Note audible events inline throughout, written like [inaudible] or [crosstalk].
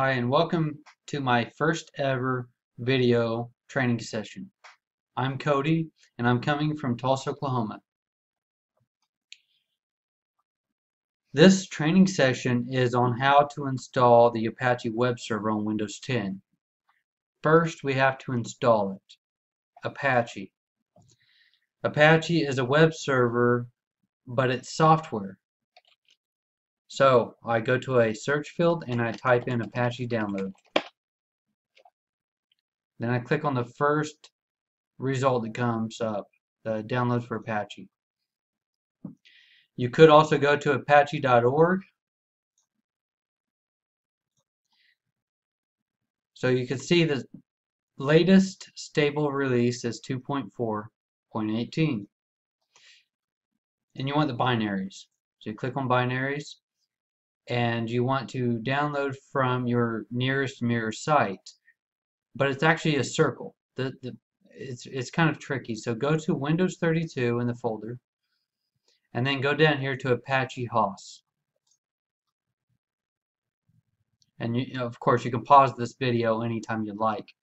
Hi and welcome to my first ever video training session. I'm Cody and I'm coming from Tulsa, Oklahoma. This training session is on how to install the Apache web server on Windows 10. First we have to install it. Apache. Apache is a web server but it's software. So I go to a search field and I type in Apache download. Then I click on the first result that comes up, the download for Apache. You could also go to apache.org. So you can see the latest stable release is 2.4.18. And you want the binaries. So you click on binaries and you want to download from your nearest mirror site, but it's actually a circle. The, the, it's, it's kind of tricky. So go to Windows 32 in the folder, and then go down here to Apache Haus. And you, of course, you can pause this video anytime you like.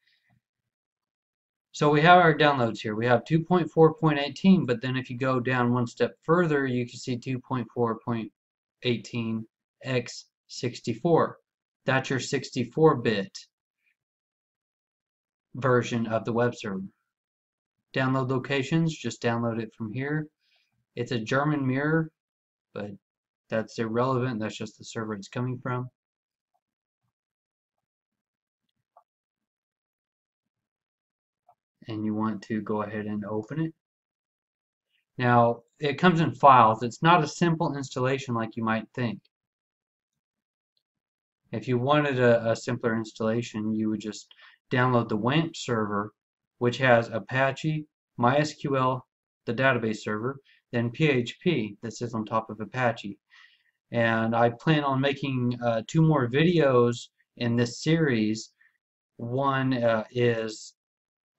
So we have our downloads here. We have 2.4.18, but then if you go down one step further, you can see 2.4.18 x64. That's your 64-bit version of the web server. Download locations, just download it from here. It's a German mirror, but that's irrelevant. That's just the server it's coming from. And you want to go ahead and open it. Now, it comes in files. It's not a simple installation like you might think. If you wanted a, a simpler installation, you would just download the WAMP server, which has Apache, MySQL, the database server, then PHP that sits on top of Apache. And I plan on making uh, two more videos in this series. One uh, is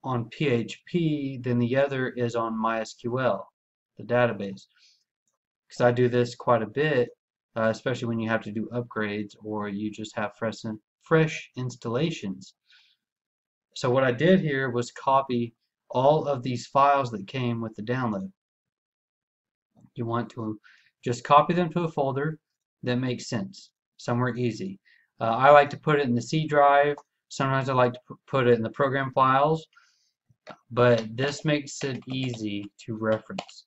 on PHP, then the other is on MySQL, the database. Because I do this quite a bit uh, especially when you have to do upgrades or you just have fresh, fresh installations. So what I did here was copy all of these files that came with the download. You want to just copy them to a folder that makes sense, somewhere easy. Uh, I like to put it in the C drive. Sometimes I like to put it in the program files, but this makes it easy to reference.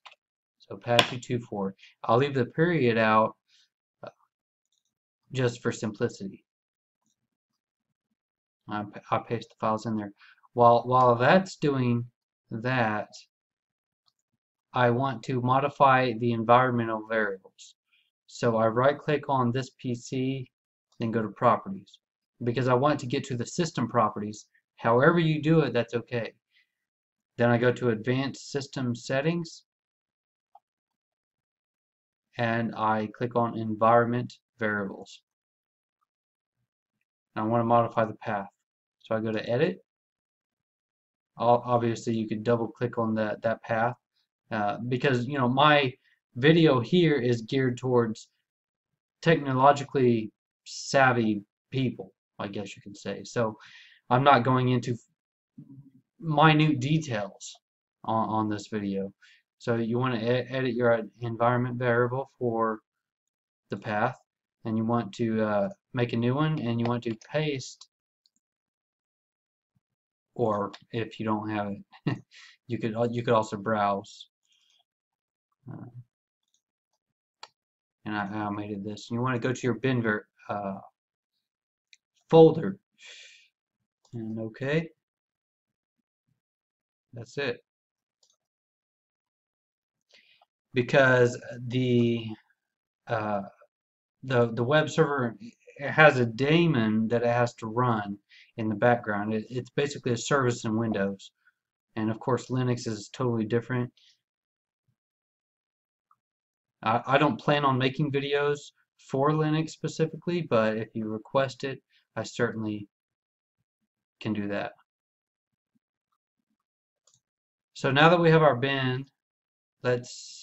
So Apache 2.4. I'll leave the period out just for simplicity. I, I paste the files in there. While, while that's doing that, I want to modify the environmental variables. So I right click on this PC, then go to properties. Because I want to get to the system properties. However you do it, that's okay. Then I go to advanced system settings and I click on environment variables. I want to modify the path. So I go to edit. Obviously you could double click on that, that path uh, because you know my video here is geared towards technologically savvy people I guess you can say. So I'm not going into minute details on, on this video. So you want to ed edit your environment variable for the path and you want to uh, make a new one and you want to paste. Or if you don't have it [laughs] you could you could also browse. Uh, and I, I this you want to go to your bin uh, folder. And okay. That's it. Because the uh, the the web server has a daemon that it has to run in the background. It, it's basically a service in Windows, and of course Linux is totally different. I, I don't plan on making videos for Linux specifically, but if you request it, I certainly can do that. So now that we have our bin, let's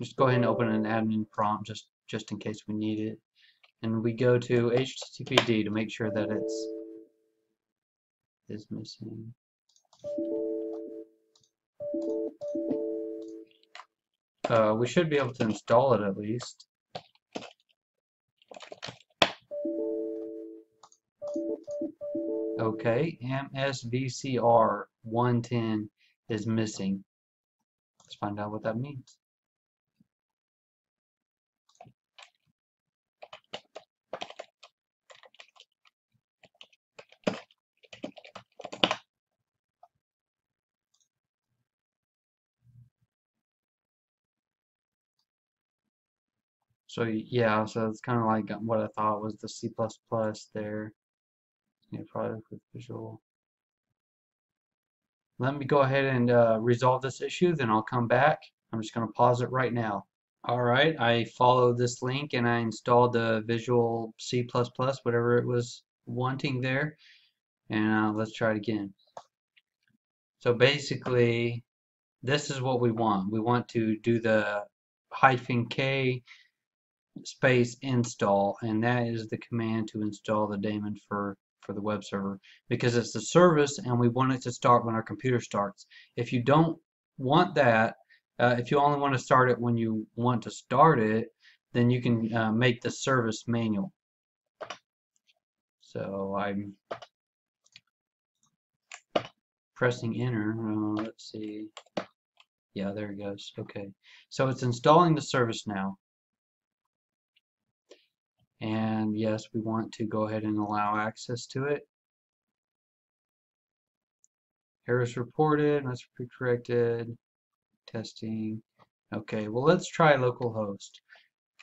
just go ahead and open an admin prompt just, just in case we need it. and we go to HTTPD to make sure that it's is missing. Uh, we should be able to install it at least. Okay, MSVCR 110 is missing. Let's find out what that means. So yeah, so it's kind of like what I thought was the C++ there. Yeah, product with visual. Let me go ahead and uh, resolve this issue, then I'll come back. I'm just going to pause it right now. Alright, I followed this link and I installed the Visual C++, whatever it was wanting there. And uh, let's try it again. So basically, this is what we want. We want to do the hyphen K space install, and that is the command to install the daemon for for the web server because it's a service and we want it to start when our computer starts. If you don't want that, uh, if you only want to start it when you want to start it, then you can uh, make the service manual. So I'm pressing enter. Uh, let's see. Yeah, there it goes. Okay. So it's installing the service now. And yes, we want to go ahead and allow access to it. Errors reported, must be corrected. Testing. Okay, well let's try localhost.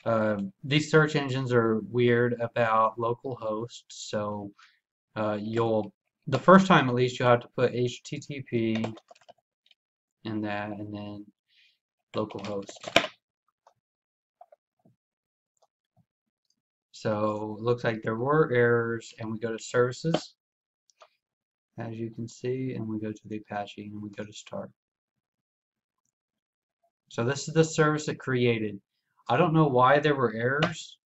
Uh, these search engines are weird about localhost, so uh, you'll, the first time at least, you'll have to put HTTP in that and then localhost. So it looks like there were errors and we go to services as you can see and we go to the Apache and we go to start. So this is the service it created. I don't know why there were errors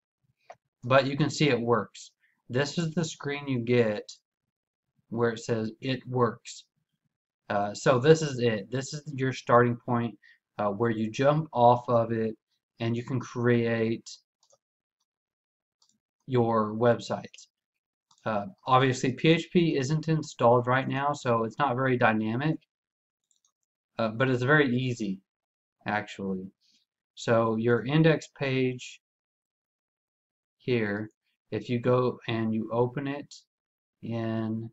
but you can see it works. This is the screen you get where it says it works. Uh, so this is it. This is your starting point uh, where you jump off of it and you can create your websites. Uh, obviously, PHP isn't installed right now, so it's not very dynamic, uh, but it's very easy, actually. So your index page here, if you go and you open it in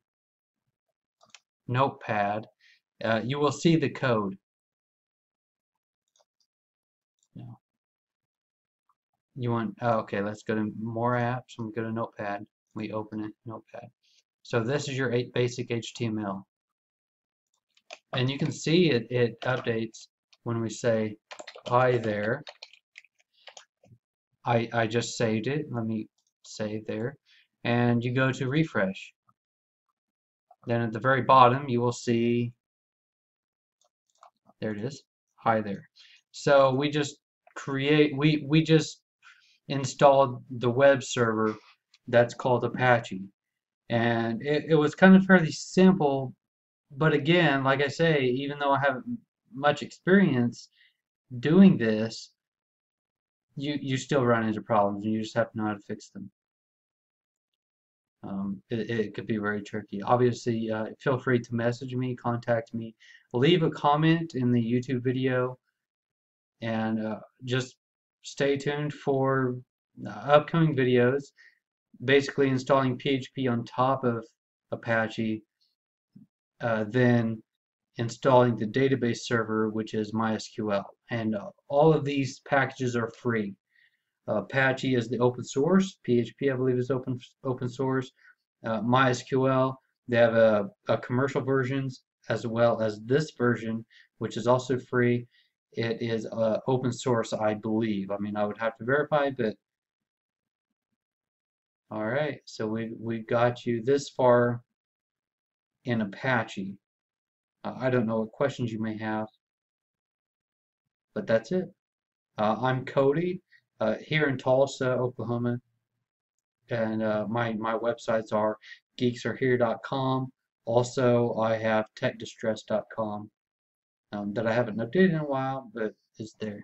Notepad, uh, you will see the code. You want, oh, okay, let's go to more apps and go to Notepad. We open it, Notepad. So this is your eight basic HTML. And you can see it, it updates when we say hi there. I, I just saved it. Let me save there. And you go to refresh. Then at the very bottom you will see, there it is, hi there. So we just create, we, we just installed the web server that's called Apache. And it, it was kind of fairly simple, but again, like I say, even though I haven't much experience doing this, you, you still run into problems and you just have to know how to fix them. Um, it, it, could be very tricky. Obviously, uh, feel free to message me, contact me, leave a comment in the YouTube video, and uh, just stay tuned for uh, upcoming videos. Basically installing PHP on top of Apache uh, then installing the database server which is MySQL. And uh, all of these packages are free. Uh, Apache is the open source PHP I believe is open open source. Uh, MySQL they have a, a commercial versions as well as this version which is also free it is uh, open source, I believe. I mean, I would have to verify, but all right. So we we got you this far in Apache. Uh, I don't know what questions you may have, but that's it. Uh, I'm Cody uh, here in Tulsa, Oklahoma. and uh, my my websites are geeksarehere.com. Also, I have techdistress.com um, that I haven't updated in a while, but is there.